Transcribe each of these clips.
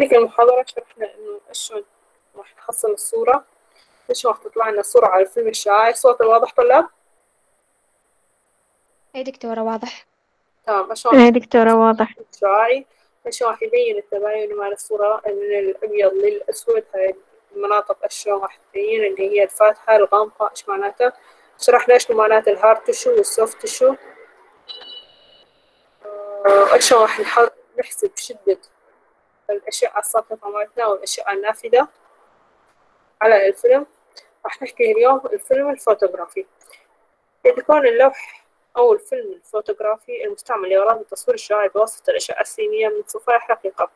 هذيك المحاضرة شرحنا إنه شلون راح نحصل الصورة إيش راح تطلع لنا الصورة على الفيلم الشعاعي الصوت واضح طلاب؟ اي دكتورة واضح. تمام شلون إيه دكتورة واضح. الشعاعي إيش راح يبين التباين مال الصورة؟ من الأبيض للأسود هاي المناطق شلون راح تبين؟ اللي هي الفاتحة الغامقة إيش معناتها؟ شرحنا إيش معنات ال hard tissue وال soft tissue. إيش راح نحط نحسب شدة الأشعة الساقطة مالتنا والأشعة النافذة. على الفيلم. راح نحكي اليوم الفيلم الفوتوغرافي. إذا كان اللوح أو الفيلم الفوتوغرافي المستعمل لأغراض التصوير الشعاعي بواسطة الأشعة السينية من صفائح رقيقة.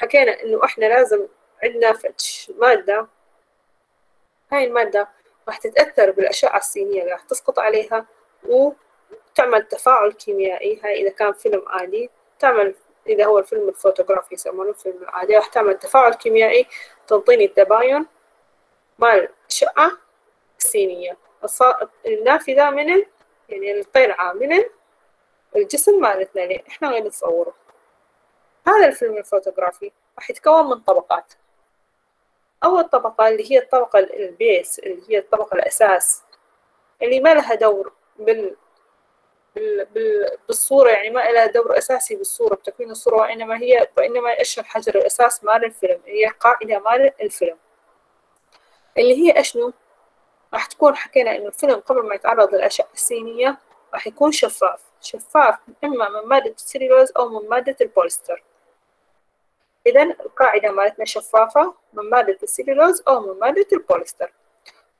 حكينا إنه إحنا لازم عندنا فد شي مادة. هاي المادة راح تتأثر بالأشعة السينية اللي راح تسقط عليها وتعمل تفاعل كيميائي. هاي إذا كان فيلم عادي تعمل إذا هو الفيلم الفوتوغرافي يسمونه الفيلم العادي تعمل تفاعل كيميائي تعطيني التباين مال الأشعة السينية النافذة من ال... يعني الطلعة من الجسم مالتنا اللي إحنا غير نصوره. هذا الفيلم الفوتوغرافي راح يتكون من طبقات. أول طبقة اللي هي الطبقة ال base اللي هي الطبقة الأساس اللي ما لها دور بال بالصورة يعني ما لها دور أساسي بالصورة بتكوين الصورة وإنما هي وإنما إيش الحجر الأساس مال الفيلم هي قاعدة مال الفيلم. اللي هي أشنو راح تكون حكينا إنه الفيلم قبل ما يتعرض للأشعة السينية راح يكون شفاف. شفاف إما من مادة السليلوز أو من مادة البوليستر. إذا القاعدة مالتنا شفافة من مادة السليلوز أو من مادة البوليستر.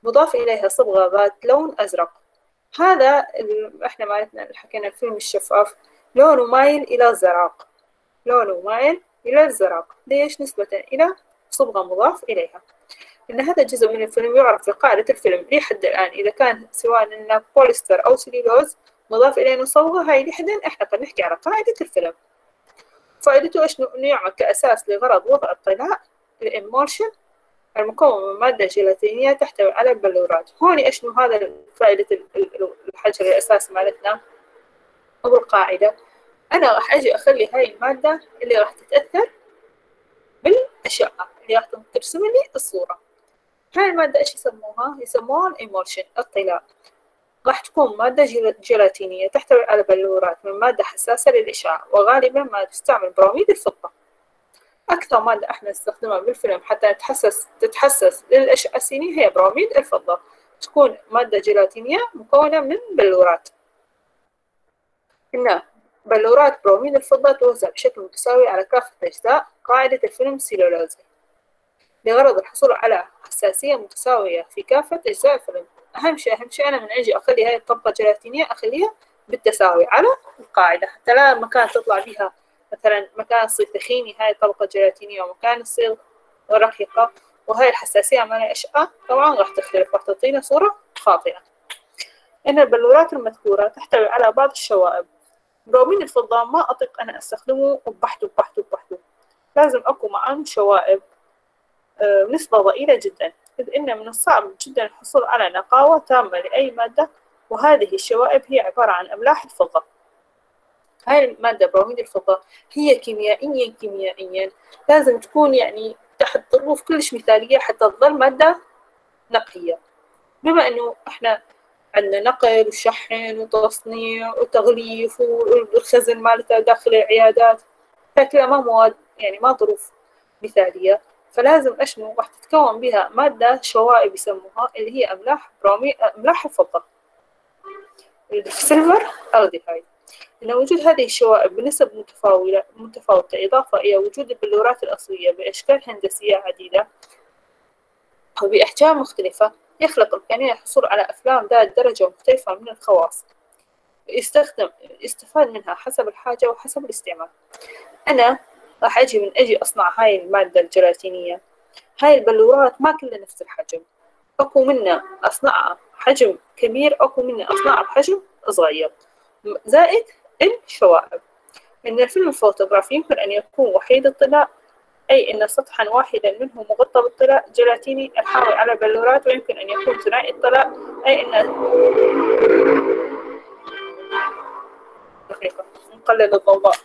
مضاف إليها صبغة ذات لون أزرق. هذا إحنا مالتنا حكينا الفيلم الشفاف لونه مايل إلى الزراق. لونه مايل إلى الزراق. ليش؟ نسبة إلى صبغة مضاف إليها. إن هذا الجزء من الفيلم يعرف في قاعدة الفيلم لحد الآن. إذا كان سواء إنه بوليستر أو سليلوز مضاف إليه صبغة هاي لحد إحنا قد نحكي على قاعدة الفيلم. فائدته إيش إنه يعمل كأساس لغرض وضع الطلاء؟ ال emulsion المكون من مادة جيلاتينية تحتوي على البلورات هون إيش هذا فائدة الحجر الأساس مالتنا؟ أو القاعدة. أنا راح أجي أخلي هاي المادة اللي راح تتأثر بالأشعة اللي راح ترسم لي الصورة. هاي المادة إيش يسموها؟ يسموها ال emulsion الطلاء راح تكون مادة جيلاتينية تحتوي على بلورات من مادة حساسة للإشعاع وغالبا ما تستعمل براميد الفضة. أكثر مادة إحنا نستخدمها بالفيلم حتى تتحسس للأشعة السينية هي براميد الفضة. تكون مادة جيلاتينية مكونة من بلورات. إن بلورات براميد الفضة توزع بشكل متساوي على كافة أجزاء قاعدة الفيلم السيلولوزي لغرض الحصول على حساسية متساوية في كافة أجزاء الفيلم. أهم شيء أهم شيء أنا من أجي أخلي هاي الطبقة جيلاتينية أخليها بالتساوي على القاعدة. حتى لا مكان تطلع بها مثلا مكان تصير ثخيني هاي الطبقة جيلاتينية ومكان تصير رقيقة وهاي الحساسية مال الأشعة طبعا راح تختلف راح تعطينا صورة خاطئة. إن البلورات المذكورة تحتوي على بعض الشوائب. برومين الفضة ما أطيق أنا أستخدمه وبحته وبحته وبحته. لازم أكو معاه شوائب بنسبة ضئيلة جدا إذ إن من الصعب جدا الحصول على نقاوة تامة لأي مادة وهذه الشوائب هي عبارة عن أملاح الفضة. هاي المادة بروميد الفضة هي كيميائيا كيميائيا. لازم تكون يعني تحت ظروف كلش مثالية حتى تظل مادة نقية. بما إنه إحنا عندنا نقل وشحن وتصنيع وتغليف والخزن مالتها داخل العيادات فكلها ما مواد يعني ما ظروف مثالية. فلازم أشنو؟ راح تتكون بها مادة شوائب يسموها اللي هي أملاح برومي أملاح الفضة. السيلفر ألديهايد. لأن وجود هذه الشوائب بنسب متفاوتة متفاوتة إضافة إلى وجود البلورات الأصلية بأشكال هندسية عديدة وبأحجام مختلفة يخلق إمكانية الحصول على أفلام ذات درجة مختلفة من الخواص يستخدم يستفاد منها حسب الحاجة وحسب الاستعمال. أنا راح أجي من أجي أصنع هاي المادة الجيلاتينية. هاي البلورات ما كلها نفس الحجم. أكو منها أصنعها حجم كبير أكو منها أصنعها بحجم صغير. زائد الشوائب. إن الفيلم الفوتوغرافي يمكن أن يكون وحيد الطلاء أي أن سطحا واحدا منه مغطى بالطلاء جيلاتيني الحاوي على بلورات ويمكن أن يكون ثنائي الطلاء أي أن دقيقة نقلل الضوضاء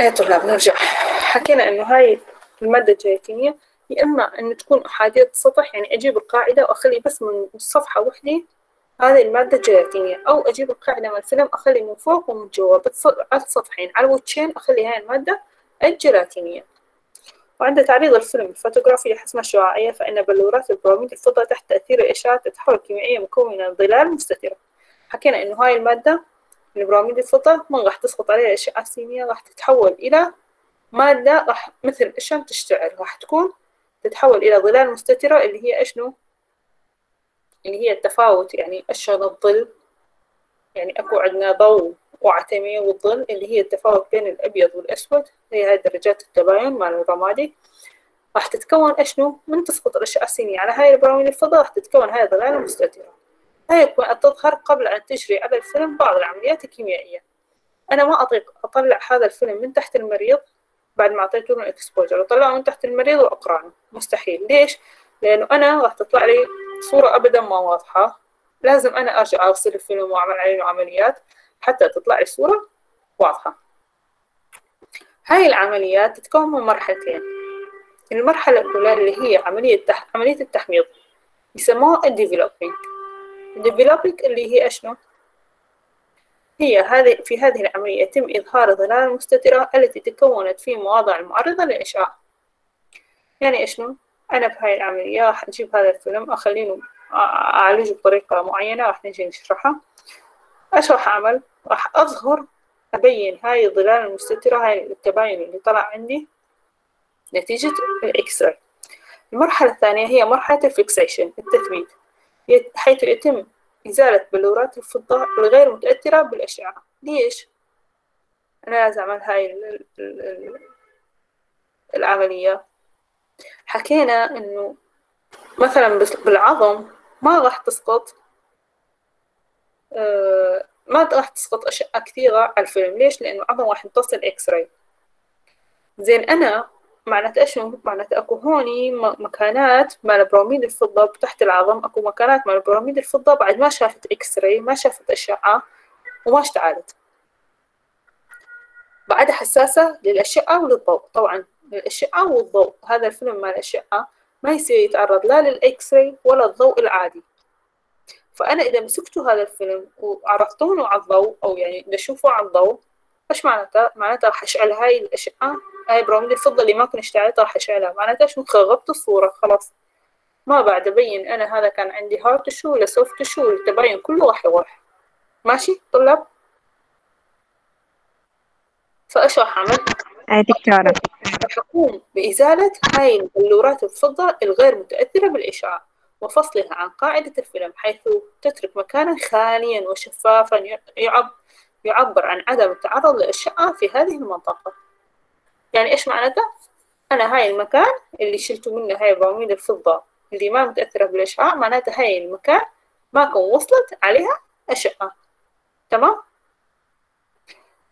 إيه طلاب نرجع حكينا إنه هاي المادة الجيلاتينية يا إما ان تكون أحادية السطح يعني أجيب القاعدة وأخلي بس من صفحة وحدة هذه المادة الجيلاتينية أو أجيب القاعدة من الفيلم أخلي من فوق ومن جوا على السطحين على الوجهين أخلي هاي المادة الجيلاتينية وعند تعريض الفيلم الفوتوغرافي لحسم الشعاعية فإن بلورات البراميد الفضة تحت تأثير الإشعاع تتحول كيميائيا مكونة ظلال مستترة. حكينا إنه هاي المادة البراميد الفضة ما راح تسقط عليها الأشعة السينية راح تتحول إلى مادة راح مثل الشمس تشتعل راح تكون تتحول إلى ظلال مستترة اللي هي إشنو اللي هي التفاوت يعني أشهر الظل؟ يعني أكو عندنا ضوء وعتمية والظل اللي هي التفاوت بين الأبيض والأسود هي هاي درجات التباين مال الرمادي. راح تتكون أشنو من تسقط الأشعة السينية على هاي البراميل الفضاء راح تتكون هاي الظلال المستترة هاي تظهر قبل أن تجري. على الفيلم بعض العمليات الكيميائية. أنا ما أطيق أطلع هذا الفيلم من تحت المريض بعد ما أعطيته له إكسبوجر أطلعه من تحت المريض وأقرأه. مستحيل. ليش؟ لأنه أنا راح تطلع لي صورة أبدا ما واضحة. لازم أنا أرجع أغسل الفيلم وأعمل عليه عمليات حتى تطلع لي صورة واضحة. هاي العمليات تتكون من مرحلتين. المرحلة الأولى اللي هي عملية تح... عملية التحميض. يسموها ال developing ال developing اللي هي أشنو؟ هي هذه في هذه العملية يتم إظهار الظلال المستترة التي تكونت في مواضع المعرضة للإشعاع يعني أشنو؟ أنا بهاي العملية راح أجيب هذا الفيلم أخليه أعالجه بطريقة معينة راح نجي نشرحها إيش راح أعمل؟ راح أظهر أبين هاي الظلال المستترة هاي التباين اللي طلع عندي نتيجة ال X-ray المرحلة الثانية هي مرحلة ال fixation التثبيت حيث يتم إزالة بلورات الفضة الغير متأثرة بالأشعة ليش؟ أنا لازم أعمل هاي العملية حكينا إنه مثلا بالعظم ما راح تسقط آه، ما راح تسقط أشياء كثيرة على الفيلم ليش؟ لأنه العظم راح يمتص ال X-ray زين أنا معناته إيش؟ معناته أكو هوني مكانات مال براميد الفضة تحت العظم أكو مكانات مال براميد الفضة بعد ما شافت X-ray ما شافت أشعة وما اشتعلت. بعدها حساسة للأشعة وللضوء طبعا للأشعة والضوء هذا الفيلم مال الأشعة ما يصير يتعرض لا لل X-ray ولا الضوء العادي. فأنا إذا مسكتوا هذا الفيلم وعرضتونه على الضوء أو يعني نشوفه على الضوء إيش معناته؟ معناته راح أشعل هاي الأشعة هاي براميد الفضة اللي ما كنت اشتعلتها راح أشعلها معناته إيش خربت الصورة خلاص. ما بعد أبين أنا هذا كان عندي hard tissue ولا soft tissue التباين كله راح يروح ماشي طلاب؟ فإيش راح أعمل؟ أي دكتورة. راح أقوم بإزالة هاي البلورات الفضة الغير متأثرة بالإشعاع وفصلها عن قاعدة الفيلم حيث تترك مكانا خاليا وشفافا يعبر عن عدم التعرض للأشعة في هذه المنطقة. يعني إيش معناته؟ أنا هاي المكان اللي شلت منه هاي براميل الفضة اللي ما متأثرة بالإشعاع معناته هاي المكان ما كان وصلت عليها أشعة تمام؟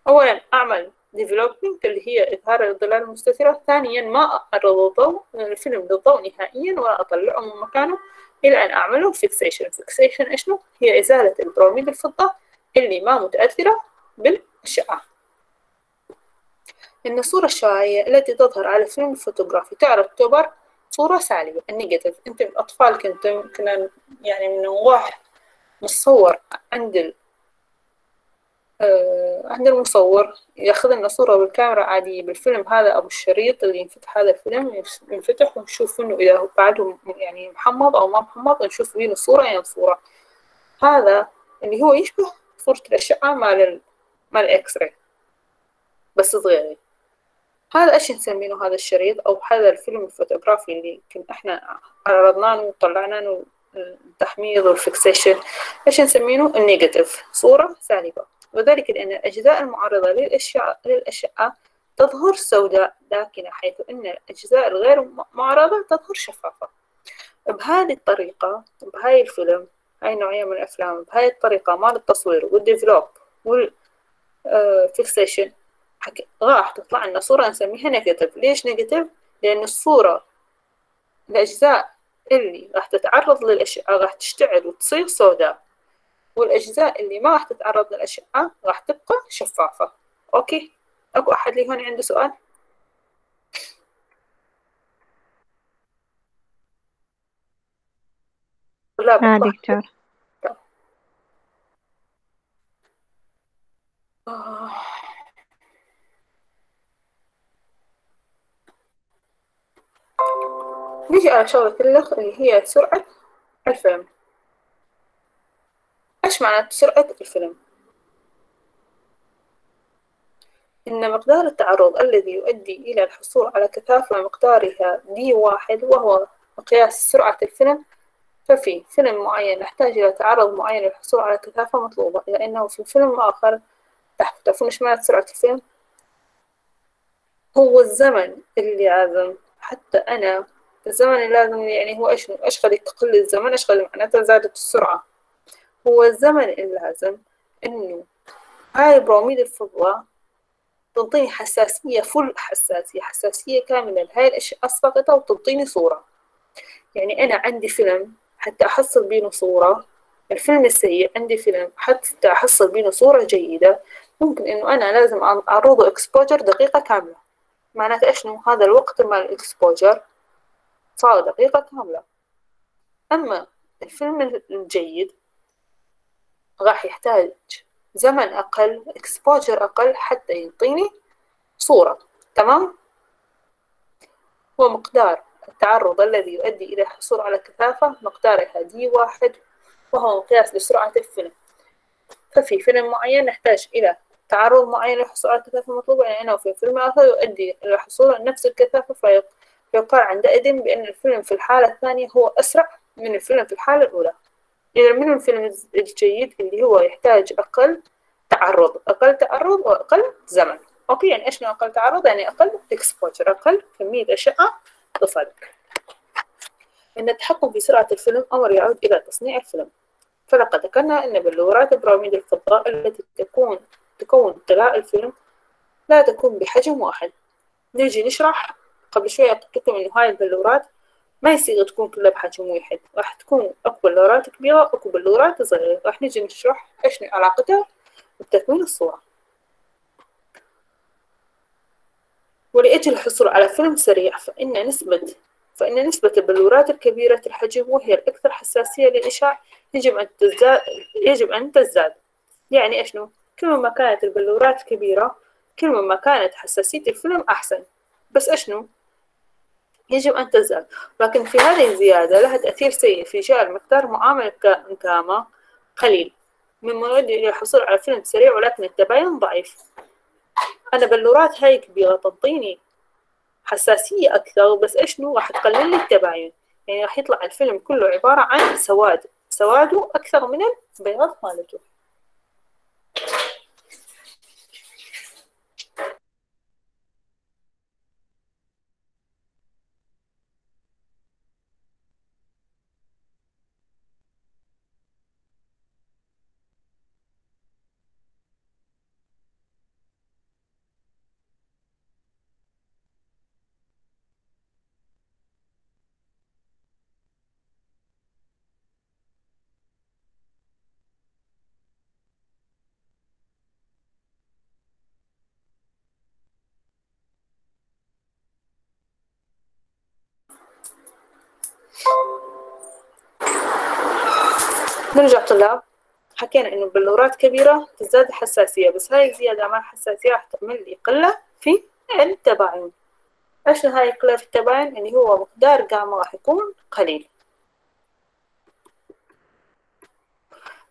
أولا أعمل developing اللي هي إظهار الظلال المستترة ثانيا ما أعرض الضوء الفيلم للضوء نهائيا ولا أطلعه من مكانه إلى أن أعمله fixation fixation إشنو هي إزالة البروميد الفضة اللي ما متأثرة بالأشعة إن الصورة الشعاعية التي تظهر على الفيلم الفوتوغرافي تعتبر صورة سالبة. ال negative. أنت الأطفال كنت كنا يعني من واحد متصور عند آه عند المصور ياخذ لنا صورة بالكاميرا عادية بالفيلم هذا. أو الشريط اللي ينفتح هذا الفيلم ينفتح ونشوف إنه إذا بعده يعني محمض أو ما محمض نشوف وين الصورة يعني الصورة هذا اللي هو يشبه صورة الأشعة مال ال... مال ال x-ray بس صغيرة هذا إيش نسمينه هذا الشريط أو هذا الفيلم الفوتوغرافي اللي كنا إحنا عرضناه وطلعناه التحميض وال fixation إيش نسمينه؟ ال negative صورة سالبة. وذلك لأن الأجزاء المعرضة للأشعة, للأشعة تظهر سوداء داكنة حيث أن الأجزاء الغير معرضة تظهر شفافة. بهذه الطريقة بهاي الفيلم هاي النوعية من الأفلام بهاي الطريقة مال التصوير وال develop وال fixation راح تطلع لنا صورة نسميها negative ليش negative؟ لأن الصورة الأجزاء اللي راح تتعرض للأشعة راح تشتعل وتصير سوداء. والأجزاء اللي ما راح تتعرض للأشعة راح تبقى شفافة. أوكي؟ أكو أحد لي هون عنده سؤال؟ لا آه دكتور آه. نجي على شغلة اللخ اللي هي سرعة الفيلم إيش معنى سرعة الفيلم؟ إن مقدار التعرض الذي يؤدي إلى الحصول على كثافة مقدارها دي واحد وهو مقياس سرعة الفيلم ففي فيلم معين نحتاج إلى تعرض معين للحصول على كثافة مطلوبة لأنه في فيلم آخر تعرفون إيش معنى سرعة الفيلم؟ هو الزمن اللي لازم حتى أنا الزمن اللي لازم يعني هو إيش خليك تقل الزمن خلي معناته زادت السرعة. هو الزمن اللازم إنه هاي براميد الفضة تنطيني حساسية full حساسية حساسية كاملة لهاي الأشعة الساقطة وتنطيني صورة. يعني أنا عندي فيلم حتى أحصل بينه صورة. الفيلم السيء عندي فيلم حتى أحصل بينه صورة جيدة. ممكن إنه أنا لازم أعرضه exposure دقيقة كاملة. معناته إيش؟ هذا الوقت مال ال exposure صار دقيقة كاملة. أما الفيلم الجيد راح يحتاج زمن أقل إكسبوجر أقل حتى يعطيني صورة تمام؟ ومقدار التعرض الذي يؤدي إلى الحصول على كثافة مقدارها دي واحد وهو مقياس لسرعة الفيلم. ففي فيلم معين نحتاج إلى تعرض معين للحصول على الكثافة المطلوبة يعني أنه في فيلم آخر يؤدي إلى الحصول على نفس الكثافة فيقال عندئذ بأن الفيلم في الحالة الثانية هو أسرع من الفيلم في الحالة الأولى. إذا من الفيلم الجيد اللي هو يحتاج أقل تعرض أقل تعرض وأقل زمن. okay يعني إيش أقل تعرض؟ يعني أقل exposure أقل كمية أشعة تصل إن التحكم في سرعة الفيلم أمر يعود إلى تصنيع الفيلم. فلقد ذكرنا أن بلورات براميد الفضة التي تكون تكون طلاء الفيلم لا تكون بحجم واحد. نجي نشرح قبل قلت لكم إنه هاي البلورات ما يصير تكون كلها بحجم واحد. راح تكون أكو بلورات كبيرة أكو بلورات صغيرة. راح نجي نشرح إيش علاقتها بتكوين الصورة. ولأجل الحصول على فيلم سريع فإن نسبة فإن نسبة البلورات الكبيرة الحجم وهي الأكثر حساسية للإشعاع يجب أن تزداد يجب أن تزداد. يعني إيش كل ما كانت البلورات كبيرة كل ما كانت حساسية الفيلم أحسن. بس إيش يجب أن تزداد لكن في هذه الزيادة لها تأثير سيء في جعل مقدار معامل الكامة قليل. مما يؤدي إلى الحصول على فيلم سريع ولكن التباين ضعيف. أنا بلورات هاي كبيرة تعطيني حساسية أكثر بس إيش نو راح تقلل لي التباين؟ يعني راح يطلع الفيلم كله عبارة عن سواد. سواده أكثر من البياض مالته. نرجع طلاب. حكينا إنه بلورات كبيرة تزداد حساسية بس هاي الزيادة مع الحساسية راح تعمل لي قلة في التباين. إيش هاي قلة في التباين؟ اللي هو مقدار جاما راح يكون قليل.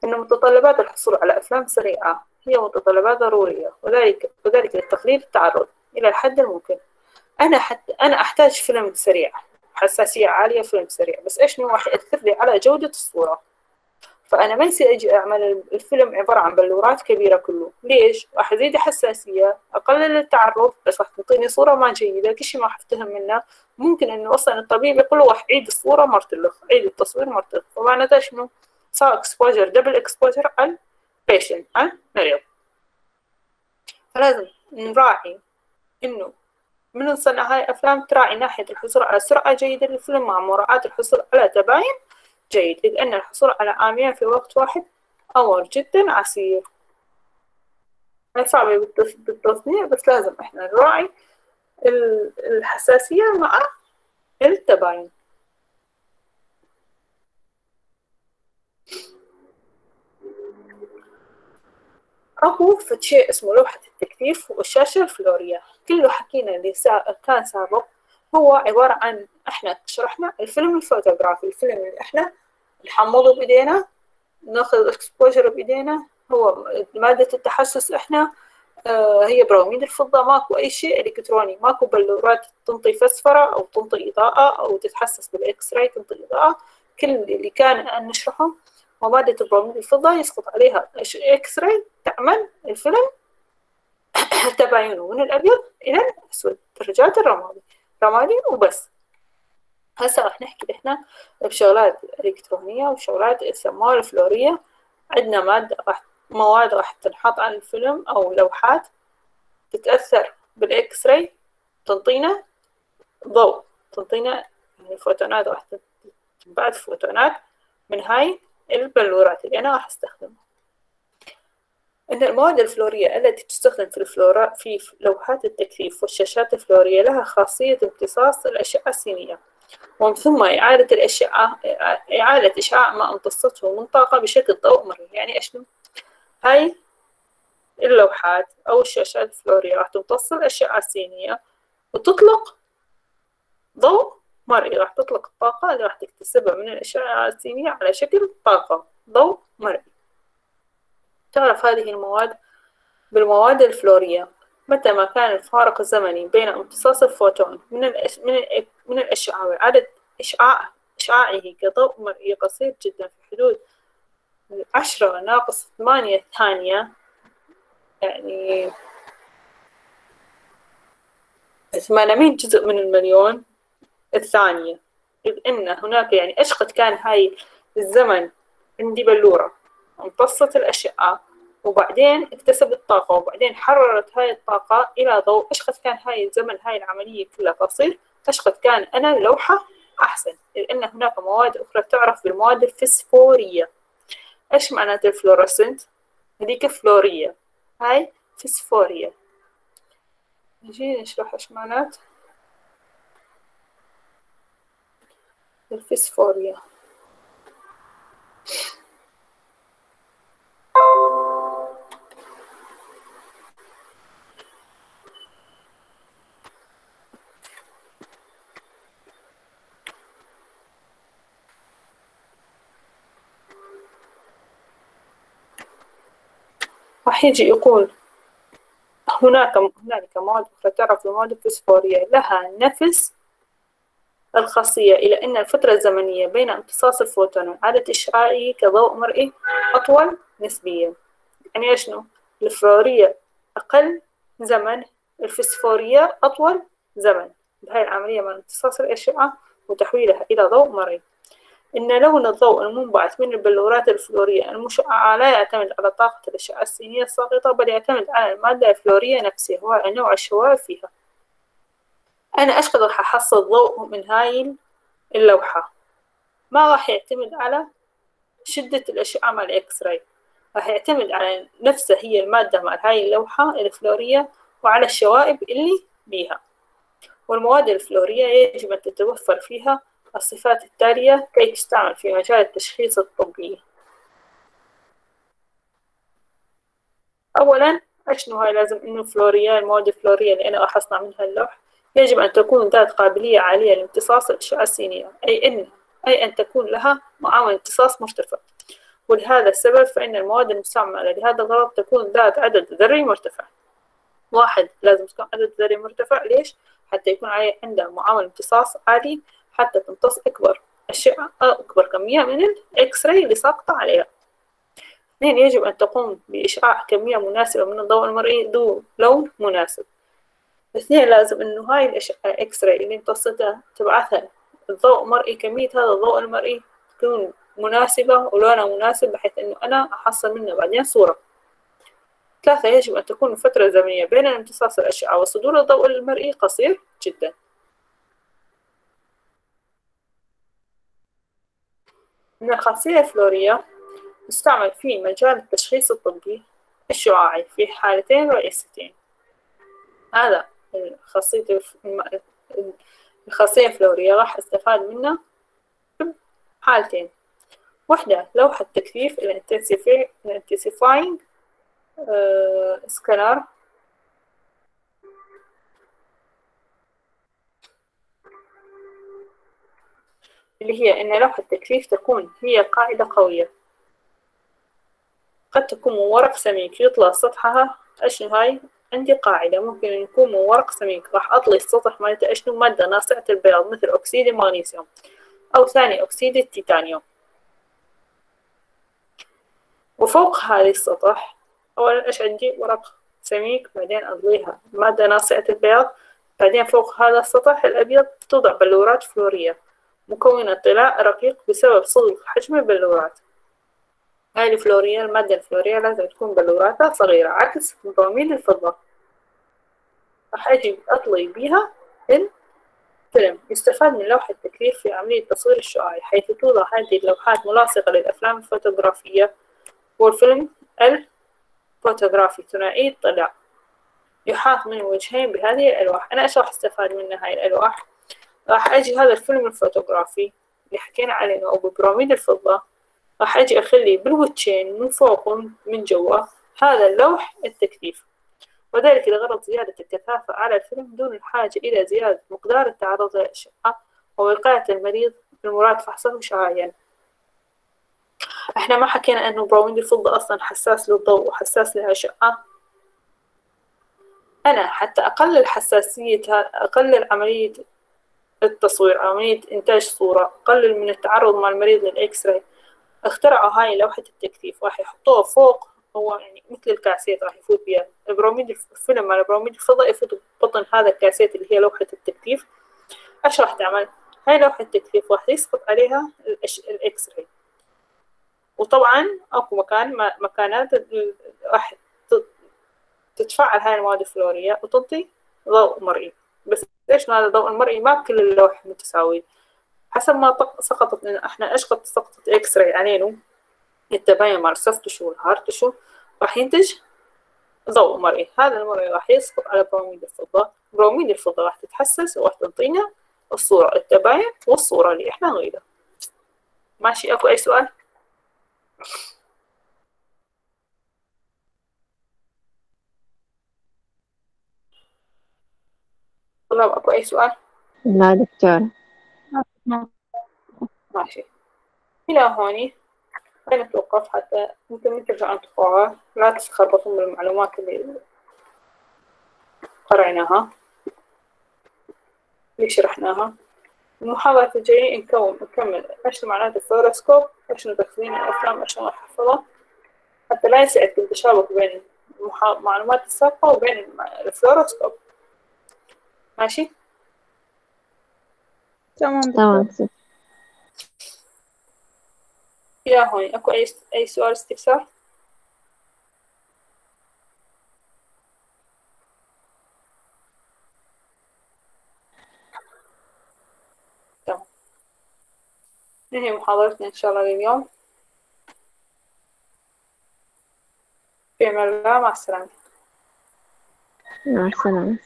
إن متطلبات الحصول على أفلام سريعة هي متطلبات ضرورية وذلك وذلك لتقليل التعرض إلى الحد الممكن. أنا حتى أنا أحتاج فيلم سريع حساسية عالية فيلم سريع بس إيش راح يأثر لي على جودة الصورة. فأنا ما يصير أجي أعمل الفيلم عبارة عن بلورات كبيرة كله ليش؟ راح أزيد حساسية أقلل التعرض بس راح تعطيني صورة ما جيدة كل شيء ما راح أفتهم منه ممكن إنه أصلا الطبيب يقول له راح عيد الصورة مرتين عيد التصوير مرتين فمعناته شنو؟ صار exposure double exposure على ال patient على المريض فلازم نراعي إنه من نصنع هاي الأفلام تراعي ناحية الحصول على سرعة جيدة للفيلم مع مراعاة الحصول على تباين جيد إذ أن الحصول على عامين في وقت واحد أمر جدا عسير. صعبة بالتصنيع بس لازم إحنا نراعي الحساسية مع التباين. أكو شيء اسمه لوحة التكثيف والشاشة الفلورية. كله حكينا اللي كان سابق هو عبارة عن إحنا شرحنا الفيلم الفوتوغرافي الفيلم اللي إحنا نحمضه بإيدينا ناخذ exposure بإيدينا هو مادة التحسس إحنا آه هي براميد الفضة ماكو أي شيء إلكتروني ماكو بلورات تنطي فسفرة أو تنطي إضاءة أو تتحسس بال x-ray تنطي إضاءة كل اللي كان نشرحه ومادة براميد الفضة يسقط عليها x-ray تعمل الفيلم تباينه من الأبيض إلى الأسود درجات الرمادي. رمادي وبس. هسه راح نحكي إحنا بشغلات إلكترونية وشغلات يسموها الفلورية عندنا مادة راح مواد راح تنحط على الفيلم أو لوحات تتأثر بال x-ray تنطينا ضوء. تنطينا يعني فوتونات راح تنبعث فوتونات من هاي البلورات اللي أنا راح أستخدمها. أن المواد الفلورية التي تستخدم في الفلورا في لوحات التكثيف والشاشات الفلورية لها خاصية امتصاص الأشعة السينية. ومن ثم إعادة الأشعة إعادة إشعاع ما امتصته من طاقة بشكل ضوء مرئي يعني إيش هاي اللوحات أو الشاشات الفلورية راح تمتص الأشعة السينية وتطلق ضوء مرئي. راح تطلق الطاقة اللي راح تكتسبها من الأشعة السينية على شكل طاقة ضوء مرئي. تعرف هذه المواد بالمواد الفلورية. متى ما كان الفارق الزمني بين امتصاص الفوتون من من من الأشعة وإعادة إشعاع إشعاعه كضوء مرئي قصير جدا في حدود عشرة ناقص ثمانية ثانية. يعني ثمانمية جزء من المليون الثانية. إذ أن هناك يعني إيش قد كان هاي الزمن عندي بلورة. امتصت الأشعة وبعدين اكتسبت طاقة وبعدين حررت هاي الطاقة إلى ضوء. إيش قد كان هاي الزمن هاي العملية كلها تصير إيش قد كان أنا اللوحة أحسن؟ لأن هناك مواد أخرى تعرف بالمواد الفسفورية. إيش معنات الفلورسنت؟ هذيك فلورية. هاي فسفورية. نجي نشرح إيش معنات الفسفورية. راح يجي يقول هناك هنالك مواد أخرى تعرف المواد الفسفورية لها نفس الخاصية إلى أن الفترة الزمنية بين امتصاص الفوتون وإعادة إشعاعه كضوء مرئي أطول نسبيا. يعني شنو؟ الفلورية أقل زمن الفسفورية أطول زمن. بهاي العملية من امتصاص الأشعة وتحويلها إلى ضوء مرئي. إن لون الضوء المنبعث من البلورات الفلورية المشعة لا يعتمد على طاقة الأشعة السينية الساقطة بل يعتمد على المادة الفلورية نفسها وعلى نوع الشوائب فيها. أنا أشقد راح أحصل ضوء من هاي اللوحة. ما راح يعتمد على شدة الأشعة مع الإكس راي راح يعتمد على نفسها هي المادة مع هاي اللوحة الفلورية وعلى الشوائب اللي بيها. والمواد الفلورية يجب أن تتوفر فيها الصفات التالية كي تستعمل في مجال التشخيص الطبي. أولا أشنو هاي لازم إنه فلوريا المواد الفلورية اللي أنا راح أصنع منها اللوح يجب أن تكون ذات قابلية عالية لامتصاص الأشعة السينية أي أن أي أن تكون لها معامل امتصاص مرتفع. ولهذا السبب فإن المواد المستعملة لهذا الغرض تكون ذات عدد ذري مرتفع. واحد لازم تكون عدد ذري مرتفع. ليش؟ حتى يكون عندها معامل امتصاص عالي حتى تمتص أكبر أشعة أكبر كمية من ال x-ray اللي ساقطة عليها. اثنين يجب أن تقوم بإشعاع كمية مناسبة من الضوء المرئي ذو لون مناسب. اثنين لازم إنه هاي الأشعة x-ray اللي امتصتها تبعثها الضوء مرئي كمية هذا الضوء المرئي تكون مناسبة ولونها مناسب بحيث إنه أنا أحصل منه بعدين صورة. ثلاثة يجب أن تكون الفترة الزمنية بين امتصاص الأشعة وصدور الضوء المرئي قصير جدا. من الخاصية الفلورية تستعمل في مجال التشخيص الطبي الشعاعي في حالتين رئيستين. هذا الخاصية الخاصية الفلورية راح أستفاد منها حالتين. واحدة لوحة تكثيف ال intensifying screen اللي هي إن لوحة التكثيف تكون هي قاعدة قوية. قد تكون من ورق سميك يطلع سطحها أشنو هاي؟ عندي قاعدة ممكن يكون من ورق سميك. راح أطلي السطح مالته أشنو؟ مادة ناصعة البياض مثل أكسيد المغنيسيوم أو ثاني أكسيد التيتانيوم. وفوق هذه السطح أولا إيش عندي؟ ورق سميك بعدين أضليها. مادة ناصعة البياض بعدين فوق هذا السطح الأبيض توضع بلورات فلورية. مكونة طلاء رقيق بسبب صغر حجم البلورات هاي الفلورية المادة الفلورية لازم تكون بلوراتها صغيرة عكس بروميد الفضة. راح أجي أطلي بيها الفيلم يستفاد من لوحة التكليف في عملية التصوير الشعاعي حيث توضع هذه اللوحات ملاصقة للأفلام الفوتوغرافية والفيلم الفوتوغرافي ثنائي الطلاء. يحاط من وجهين بهذه الألواح. أنا إيش راح أستفاد من هاي الألواح. راح أجي هذا الفيلم الفوتوغرافي اللي حكينا عليه أبو بروميد الفضة. راح أجي أخلي بالوجهين من فوق ومن جوا. هذا اللوح التكثيف. وذلك لغرض زيادة الكثافة على الفيلم دون الحاجة إلى زيادة مقدار التعرض للأشعة ووقاية المريض المراد فحصه شعاعيا إحنا ما حكينا إنه بروميد الفضة أصلا حساس للضوء وحساس للأشعة أنا حتى أقلل حساسية أقلل عملية التصوير. عملية إنتاج صورة. اقلل من التعرض مال المريض لل X-ray اخترعوا هاي لوحة التكثيف. راح يحطوها فوق. هو يعني مثل الكاسيت راح يفوت بها البروميد الفيلم على بروميد الفضة يفوت بطن هذا الكاسيت اللي هي لوحة التكثيف. إيش راح تعمل. هاي لوحة التكثيف راح يسقط عليها ال X-ray وطبعا أكو مكان مكانات راح تتفاعل هاي المواد الفلورية وتنطي ضوء مرئي. بس ليش هذا الضوء المرئي ما كل اللوح متساوي؟ حسب ما سقطت إحنا إيش قد سقطت X-ray علينا التباين مع ال soft tissue وال hard tissue راح ينتج ضوء مرئي. هذا المرئي راح يسقط على بروميد الفضة. بروميد الفضة راح تتحسس وراح تنطينا الصورة. التباين والصورة اللي إحنا نريدها. ماشي أكو أي سؤال؟ طلاب اكو اي سؤال؟ لا دكتور. ماشي. إلى هوني خلينا نتوقف حتى ممكن ترجعون تقراها لا تتخربطون بالمعلومات اللي قرأناها. اللي شرحناها. المحاضرة الجاية نكون نكمل إيش معنات ال fluoroscope إيش تخزين الأفلام إيش نحفظها حتى لا يصير التشابك بين المعلومات السابقة وبين ال fluoroscope ماشي؟ تمام تمام. يا هون أكو أي أي سؤال استفسار تمام. ننهي محاضرتنا إن شاء الله لليوم. في أمان الله مع السلامة. مع السلامة.